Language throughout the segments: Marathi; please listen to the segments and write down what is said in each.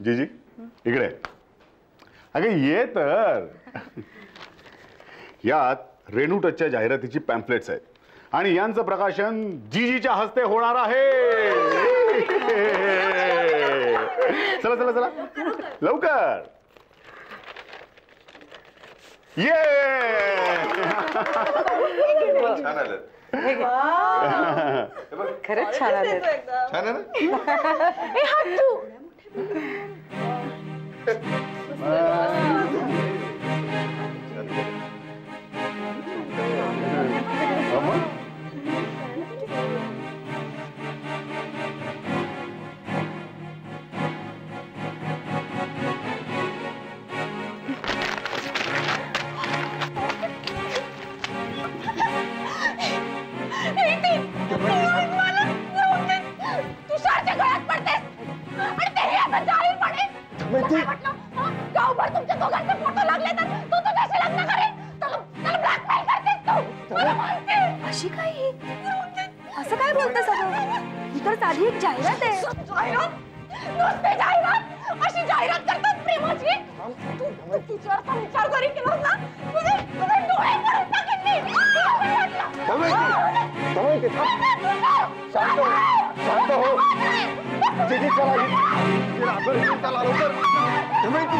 जीजी इकडे. अगं ये तर. यात रेणू टचच्या जाहिरातीची पॅम्पलेट्स आहेत. आणि यांचं प्रकाशन जीजीच्या हस्ते होणार आहे. चला चला चला. लवकर. ये. छान आलं. खरंच छान आले. छान आहे ना? अशी काय ही? असं काय बोलतं सगळं? ही तर साधी एक जाहिरात आहे. जाहिरात? नुसती जाहिरात? अशी जाहिरात करतात प्रेमाची? तू तू तुझ्यावर का विचार जरी केलास ना तुझे तुझे डोळे पडून टाकेन मी. तुला काय वाटलं? दमयंती, दमयंती, शांत हो. शांत हो. जीजी चला जीजी आपण इथे चला लवकर. Damayanti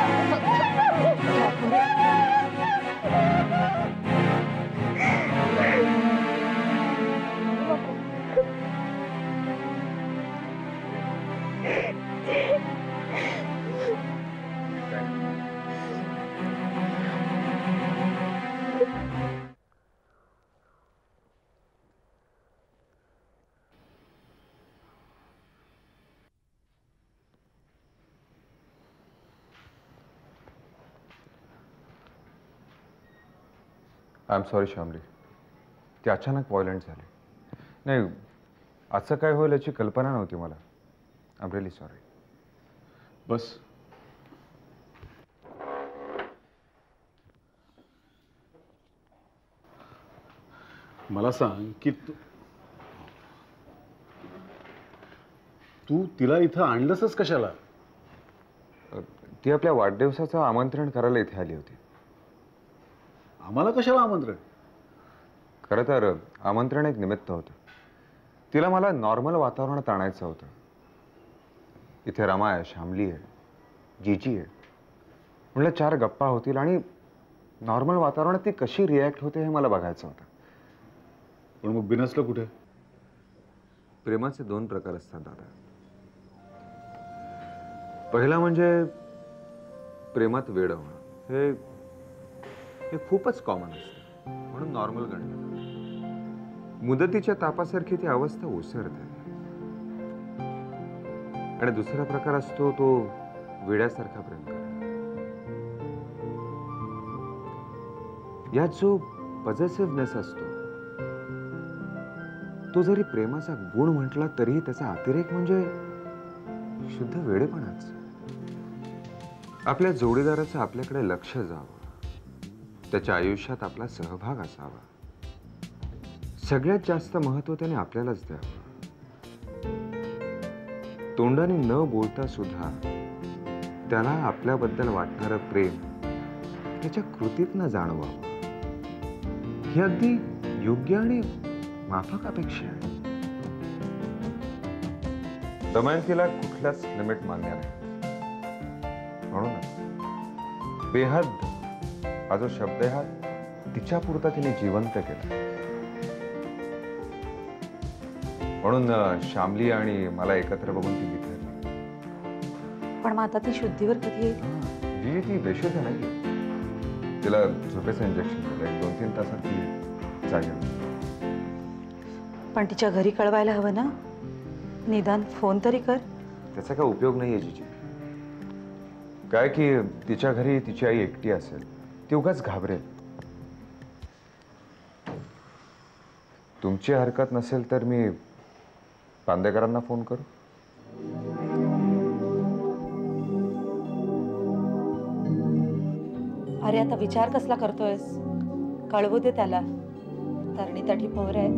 I am sorry Shyamali ती अचानक व्हायलंट झाली. नाही असं काय होईल याची कल्पना नव्हती मला. आय एम रिअली सॉरी बस. मला सांग की तू तू तिला इथं आणलंसच कशाला? ती आपल्या वाढदिवसाचं आमंत्रण करायला इथे आली होती. आम्हाला कशाला आमंत्रण? खरं तर आमंत्रण एक निमित्त होतं. तिला मला नॉर्मल वातावरणात आणायचं होतं. इथे रमा आहे श्यामली आहे जीजी आहे. म्हटलं चार गप्पा होतील आणि नॉर्मल वातावरणात ती कशी रिॲक्ट होते हे मला बघायचं होतं. पण मग बिनसलं कुठे? प्रेमाचे दोन प्रकार असतात दादा. पहिला म्हणजे प्रेमात वेड होणं. हे हे खूपच कॉमन असतं. म्हणून नॉर्मल गणलं मुदतीच्या तापासारखी ती अवस्था ओसरते. आणि दुसरा प्रकार असतो तो वेड्यासारखा प्रेम यात जो पॉझिटिव्हनेस असतो तो जरी प्रेमाचा गुण म्हटला तरीही त्याचा अतिरेक म्हणजे शुद्ध वेडेपणाच. आपल्या जोडीदाराचं आपल्याकडे लक्ष जावं. त्याच्या आयुष्यात आपला सहभाग असावा. सगळ्यात जास्त महत्त्व त्याने आपल्यालाच द्यावं. तोंडाने न बोलता सुद्धा त्याला आपल्याबद्दल वाटणारं प्रेम त्याच्या कृतीतनं जाणवावं. ही अगदी योग्य आणि माफक अपेक्षा आहे. दमयंतीला कुठल्याच लिमिट मान्य नाही. म्हणूनच बेहद हा जो शब्द आहे हा तिच्या पुरता तिने जिवंत केला. म्हणून श्यामली आणि मला एकत्र बघून ती बिथरली पण मग आता ती शुद्धीवर कधी जी ती बेशुद्ध नाही तिला झोपेचं इंजेक्शन दिलं एक दोन तीन तासात ती जागेल पण तिच्या घरी कळवायला हवं ना? निदान फोन तरी कर. त्याचा काय उपयोग नाहीये जीजी काय की तिच्या घरी तिची आई एकटी असेल. ती उगाच घाबरेल. तुमची हरकत नसेल तर मी पांदेकरांना फोन करू. अरे आता विचार कसला करतोयस? कळवू दे त्याला. तरणी तठी पोर आहे.